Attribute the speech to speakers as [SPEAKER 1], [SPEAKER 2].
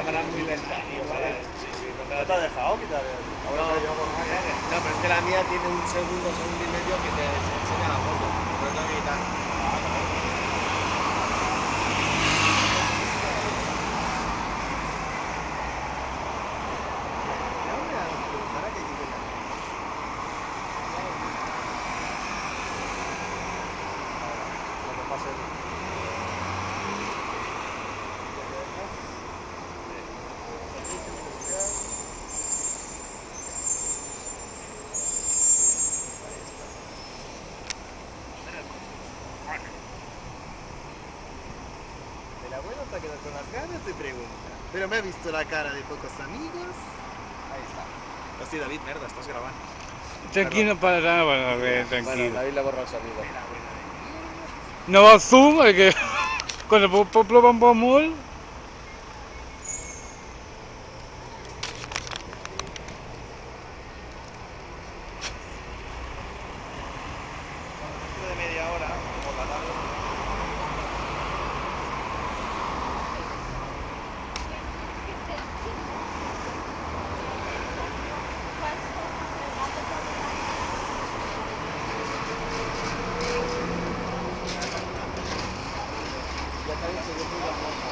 [SPEAKER 1] cámara muy ¿No te ha dejado quitar el... No, no, pero es que la mía tiene un segundo, segundo y medio que te enseña
[SPEAKER 2] la foto. Abuelo se ha quedado con las ganas de preguntar. Pero me ha visto la cara de pocos amigos.
[SPEAKER 1] Ahí está.
[SPEAKER 2] Hostia, David, merda, estás grabando.
[SPEAKER 3] Tranquilo para nada, bueno, a ver,
[SPEAKER 1] Bueno,
[SPEAKER 3] tranquilo.
[SPEAKER 1] David le borra el sonido.
[SPEAKER 3] No va zoom, es que cuando pop pop lo vamos a দেখা যাচ্ছে